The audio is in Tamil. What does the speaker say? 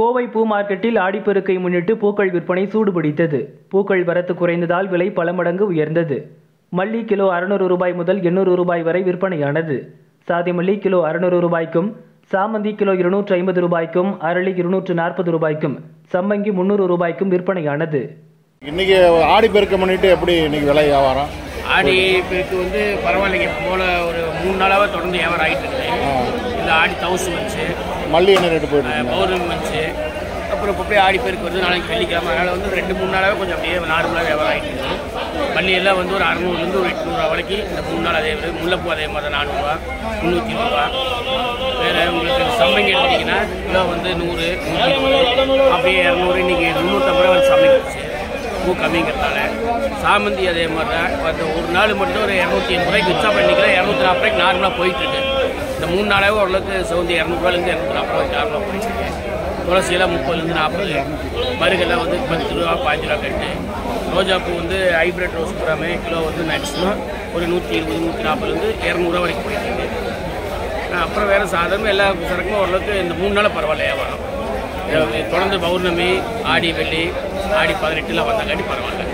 கோவை பூ மார்க்கெட்டில் ஆடிப்பெருக்கை முன்னிட்டு பூக்கள் விற்பனை சூடுபிடித்தது. பூக்கள் வரத்து குறைந்ததால் விலை பல மடங்கு உயர்ந்தது. மல்லி கிலோ அறுநூறு ரூபாய் முதல் எண்ணூறு ரூபாய் வரை விற்பனையானது. சாதி மல்லி கிலோ அறுநூறு ரூபாய்க்கும் சாமந்தி கிலோ இருநூற்று ஐம்பது ரூபாய்க்கும் அரளி இருநூற்று நாற்பது ரூபாய்க்கும் சம்மங்கி முந்நூறு ரூபாய்க்கும் விற்பனையானது. இன்னைக்கு ஆடிப்பெருக்கை முன்னிட்டு எப்படி இன்னைக்கு விலை வியாபாரம்? ஆடி பெருக்கு வந்து பரவாயில்லைங்க. போல ஒரு மூணு நாளாவே தொடர்ந்து வியாபாரம் ஆகிட்டு இருக்கு. இந்த ஆடி தவுசு வந்துச்சு. மல்லி என்ன ரேட்டு போயிட்டு பௌர்ணமி வந்துச்சு. அப்புறம் இப்போ அப்படியே ஆடி பெருக்கு வருது. நாளைக்கு வெள்ளிக்கிழமை. அதனால் வந்து ரெண்டு மூணு நாளாவே கொஞ்சம் அப்படியே நார்மலாக வியாபாரம் ஆகிட்டு இருக்கு. மல்லி எல்லாம் வந்து ஒரு அறநூறுலேருந்து ஒரு எட்நூறுவா வரைக்கும். இந்த மூணு நாள் அதே மாதிரி முல்லைப்பூ அதே மாதிரி தான் நானூறுரூவா முந்நூற்றி ரூபா. வேறு உங்களுக்கு சம்பங்கி எடுத்தீங்கன்னா கிலோ வந்து நூறு அப்படியே இரநூறு இன்றைக்கி முந்நூற்றம்பது ரூபா வந்துச்சு பூ கம்மிங்கிறதால சாமந்தி அதே மாதிரி தான் அந்த ஒரு நாள் மட்டும் ஒரு இரநூத்தி எண்பது ரூபாய்க்கு விச்சா பண்ணிக்கலாம் இரநூத்தி நாற்பது ரூபாய்க்கு நார்மலாக போயிட்டுருக்கு இந்த மூணு நாளாவே ஓரளவுக்கு சவுந்தி இரநூறுவாலேருந்து இரநூத்தி நாற்பது ரூபாய்க்கு நார்மலாக போயிட்டுருக்கு துளசியெல்லாம் முப்பதுலேருந்து நாற்பது. மருகெல்லாம் வந்து பத்து ரூபா பாஞ்சு ரூபா கட்டு. ரோஜாப்பூ வந்து ஹைப்ரிட் ரோஸ் பூராமே கிலோ வந்து மேக்ஸிமம் ஒரு நூற்றி இருபது நூற்றி நாற்பதுலேருந்து இரநூறுவா வரைக்கும் போயிட்டுருக்கு அப்புறம் வேறு சாதாரண எல்லா சரக்கும் ஓரளவுக்கு இந்த மூணு நாள் பரவாயில்ல வரும். தொடர்ந்து பௌர்ணமி ஆடி வெள்ளி ஆடி பதினெட்டுலாம் வந்தாங்காட்டி பரவாயில்ல.